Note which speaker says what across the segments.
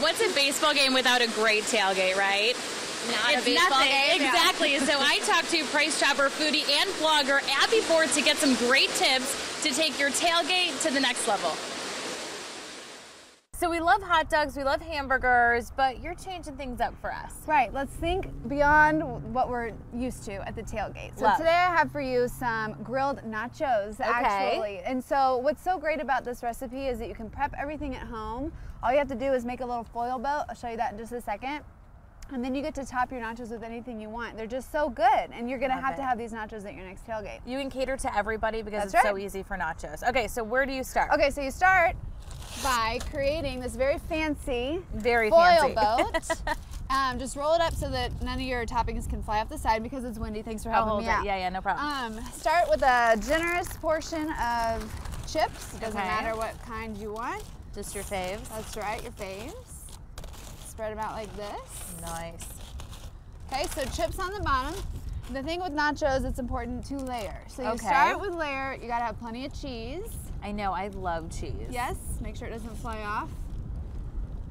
Speaker 1: What's a baseball game without a great tailgate, right?
Speaker 2: Not
Speaker 1: it's
Speaker 2: a baseball
Speaker 1: nothing.
Speaker 2: game.
Speaker 1: Exactly. so I talked to Price Chopper foodie and blogger Abby Borth to get some great tips to take your tailgate to the next level. So we love hot dogs, we love hamburgers, but you're changing things up for us.
Speaker 2: Right, let's think beyond what we're used to at the tailgate. So
Speaker 1: Love.
Speaker 2: today I have for you some grilled nachos, actually. And so what's so great about this recipe is that you can prep everything at home. All you have to do is make a little foil boat. I'll show you that in just a second. And then you get to top your nachos with anything you want. They're just so good. And you're gonna
Speaker 1: Love
Speaker 2: have to have these nachos at your next tailgate.
Speaker 1: You can cater to everybody because
Speaker 2: That's
Speaker 1: it's so easy for nachos. Okay, so where do you start?
Speaker 2: Okay, so you start by creating this very fancy
Speaker 1: Very
Speaker 2: foil
Speaker 1: fancy.
Speaker 2: boat. um, just roll it up so that none of your toppings can fly off the side because it's windy. Thanks for helping me
Speaker 1: it.
Speaker 2: out.
Speaker 1: Yeah, yeah, no problem.
Speaker 2: Um, start with a generous portion of chips. It doesn't
Speaker 1: Okay.
Speaker 2: matter what kind you want.
Speaker 1: Just your faves.
Speaker 2: That's right, your faves. Spread them out like this.
Speaker 1: Nice.
Speaker 2: Okay, so chips on the bottom. The thing with nachos, it's important to layer. So you
Speaker 1: Okay.
Speaker 2: start with layer. You gotta have plenty of cheese.
Speaker 1: I know, I love cheese.
Speaker 2: Yes, make sure it doesn't fly off.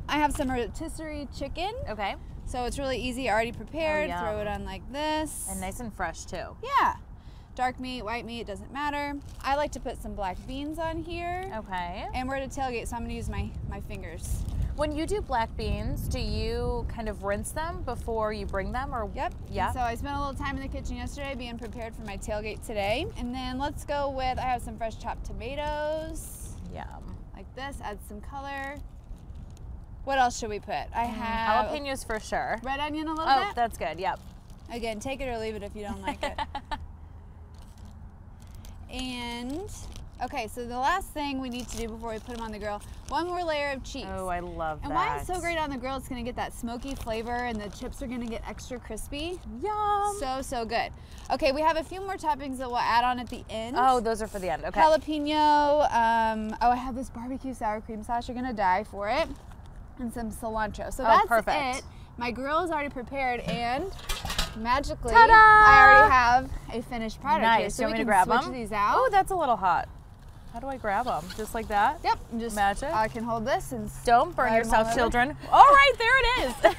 Speaker 2: I have some rotisserie chicken.
Speaker 1: Okay.
Speaker 2: So it's really easy, already prepared.
Speaker 1: Oh, yum.
Speaker 2: Throw it on like this.
Speaker 1: And nice and fresh too.
Speaker 2: Yeah. Dark meat, white meat, doesn't matter. I like to put some black beans on here.
Speaker 1: Okay.
Speaker 2: And we're at a tailgate, so I'm gonna use my, my fingers.
Speaker 1: When you do black beans, do you kind of rinse them before you bring them or
Speaker 2: Yep.
Speaker 1: Yeah.
Speaker 2: And so I spent a little time in the kitchen yesterday being prepared for my tailgate today. And then let's go with, I have some fresh chopped tomatoes,
Speaker 1: Yum.
Speaker 2: like this, add some color. What else should we put? I mm, have
Speaker 1: Jalapenos for sure.
Speaker 2: red onion a little
Speaker 1: Oh,
Speaker 2: bit.
Speaker 1: Oh, that's good. Yep.
Speaker 2: Again, take it or leave it if you don't like it. and okay, so the last thing we need to do before we put them on the grill, one more layer of cheese.
Speaker 1: Oh, I love
Speaker 2: and
Speaker 1: that.
Speaker 2: And why it's so great on the grill, it's gonna get that smoky flavor and the chips are gonna get extra crispy.
Speaker 1: Yum.
Speaker 2: So, so good. Okay, we have a few more toppings that we'll add on at the end.
Speaker 1: oh, those are for the end. Okay.
Speaker 2: Jalapeno. Um, oh, I have this barbecue sour cream sauce. You're gonna die for it. And some cilantro. So
Speaker 1: Oh,
Speaker 2: that's
Speaker 1: perfect.
Speaker 2: it. My grill is already prepared and magically I already have a finished product here.
Speaker 1: nice.
Speaker 2: So
Speaker 1: you
Speaker 2: we can
Speaker 1: to grab
Speaker 2: switch
Speaker 1: them?
Speaker 2: these out.
Speaker 1: Oh, that's a little hot. How do I grab them? Just like that?
Speaker 2: Yep, just
Speaker 1: Magic.
Speaker 2: I can hold this and
Speaker 1: Don't burn
Speaker 2: Slide 'em all
Speaker 1: yourself, children. All right, there it is.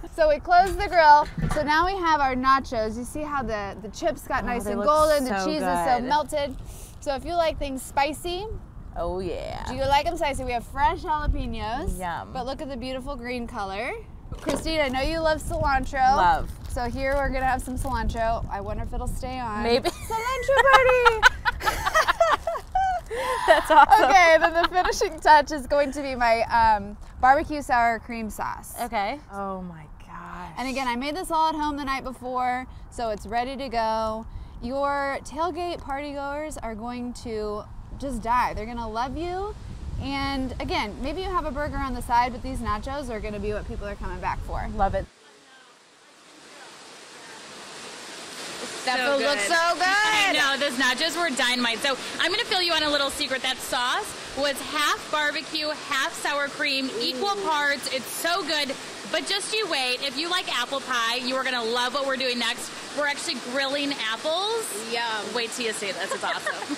Speaker 2: So we close the grill. So now we have our nachos. You see how the, the chips got
Speaker 1: Oh,
Speaker 2: nice and golden, the
Speaker 1: so
Speaker 2: cheese is so melted. So if you like things spicy,
Speaker 1: oh yeah.
Speaker 2: do you like them spicy? We have fresh jalapenos.
Speaker 1: Yum.
Speaker 2: But look at the beautiful green color. Christine, I know you love cilantro.
Speaker 1: Love.
Speaker 2: So here we're gonna have some cilantro. I wonder if it'll stay on.
Speaker 1: Maybe.
Speaker 2: Cilantro party!
Speaker 1: That's awesome.
Speaker 2: okay, then the finishing touch is going to be my um, barbecue sour cream sauce.
Speaker 1: Okay. Oh my gosh.
Speaker 2: And again, I made this all at home the night before, so it's ready to go. Your tailgate partygoers are going to just die. They're gonna love you. And again, maybe you have a burger on the side, but these nachos are gonna be what people are coming back for.
Speaker 1: love it.
Speaker 2: That
Speaker 1: So
Speaker 2: food looks so good.
Speaker 1: I know, those nachos were dynamite. So I'm gonna fill you on a little secret. That sauce was half barbecue, half sour cream, equal parts. It's so good. But just you wait. If you like apple pie, you are gonna love what we're doing next. We're actually grilling apples.
Speaker 2: Yeah.
Speaker 1: Wait till you see this. It's awesome.